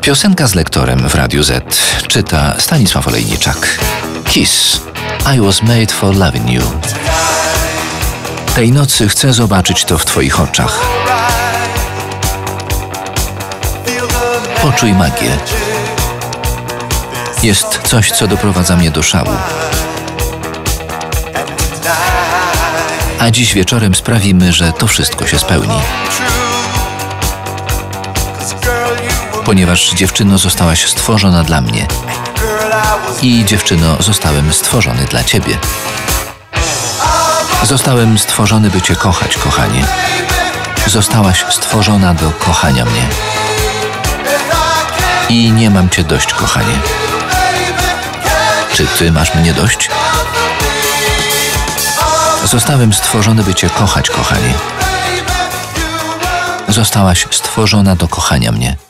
Piosenka z lektorem w Radiu Z czyta Stanisław Olejniczak. Kiss. I was made for loving you. Tej nocy chcę zobaczyć to w Twoich oczach. Poczuj magię. Jest coś, co doprowadza mnie do szału. A dziś wieczorem sprawimy, że to wszystko się spełni. Ponieważ dziewczyno zostałaś stworzona dla mnie. I dziewczyno zostałem stworzony dla ciebie. Zostałem stworzony, by cię kochać, kochanie. Zostałaś stworzona do kochania mnie. I nie mam cię dość, kochanie. Czy ty masz mnie dość? Zostałem stworzony, by cię kochać, kochanie. Zostałaś stworzona do kochania mnie.